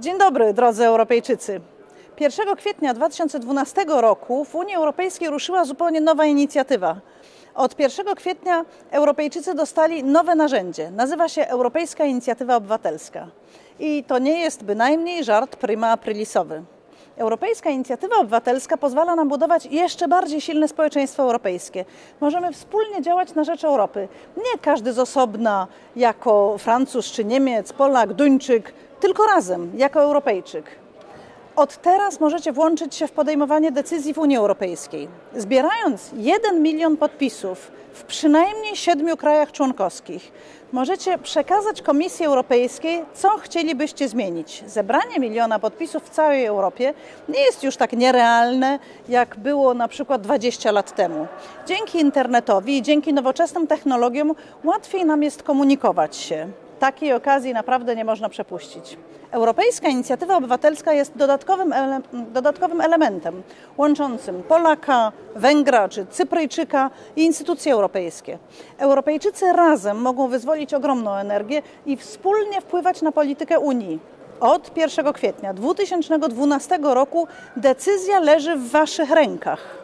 Dzień dobry, drodzy Europejczycy. 1 kwietnia 2012 roku w Unii Europejskiej ruszyła zupełnie nowa inicjatywa. Od 1 kwietnia Europejczycy dostali nowe narzędzie. Nazywa się Europejska Inicjatywa Obywatelska. I to nie jest bynajmniej żart prima aprilisowy. Europejska Inicjatywa Obywatelska pozwala nam budować jeszcze bardziej silne społeczeństwo europejskie. Możemy wspólnie działać na rzecz Europy. Nie każdy z osobna, jako Francuz czy Niemiec, Polak, Duńczyk, tylko razem, jako Europejczyk. Od teraz możecie włączyć się w podejmowanie decyzji w Unii Europejskiej. Zbierając 1 milion podpisów w przynajmniej siedmiu krajach członkowskich, możecie przekazać Komisji Europejskiej, co chcielibyście zmienić. Zebranie miliona podpisów w całej Europie nie jest już tak nierealne, jak było na przykład 20 lat temu. Dzięki internetowi i dzięki nowoczesnym technologiom łatwiej nam jest komunikować się takiej okazji naprawdę nie można przepuścić. Europejska Inicjatywa Obywatelska jest dodatkowym, ele dodatkowym elementem łączącym Polaka, Węgra czy Cypryjczyka i instytucje europejskie. Europejczycy razem mogą wyzwolić ogromną energię i wspólnie wpływać na politykę Unii. Od 1 kwietnia 2012 roku decyzja leży w Waszych rękach.